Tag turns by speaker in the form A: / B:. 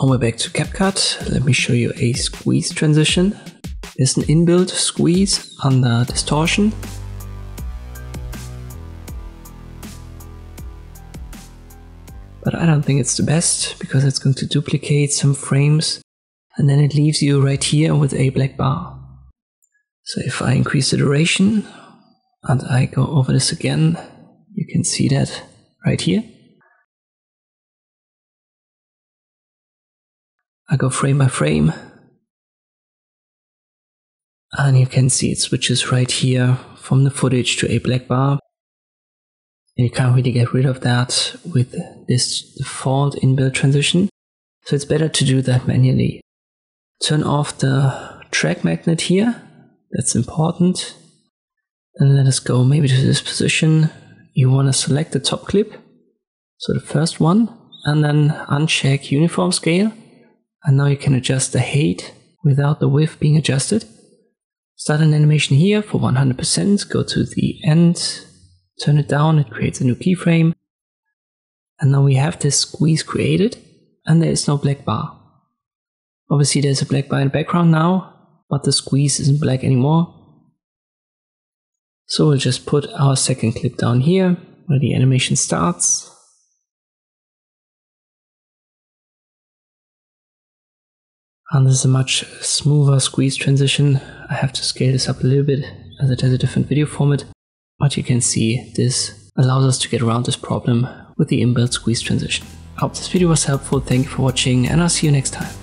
A: On my back to CapCut, let me show you a squeeze transition. There's an inbuilt squeeze under distortion. But I don't think it's the best because it's going to duplicate some frames and then it leaves you right here with a black bar. So if I increase the duration and I go over this again, you can see that right here. I go frame by frame. And you can see it switches right here from the footage to a black bar. And you can't really get rid of that with this default inbuilt transition. So it's better to do that manually. Turn off the track magnet here. That's important. And let us go maybe to this position. You want to select the top clip. So the first one. And then uncheck uniform scale and now you can adjust the height without the width being adjusted. Start an animation here for 100%, go to the end, turn it down, it creates a new keyframe. And now we have this squeeze created and there is no black bar. Obviously there's a black bar in the background now, but the squeeze isn't black anymore. So we'll just put our second clip down here where the animation starts And this is a much smoother squeeze transition. I have to scale this up a little bit as it has a different video format. But you can see this allows us to get around this problem with the inbuilt squeeze transition. I hope this video was helpful, thank you for watching and I'll see you next time.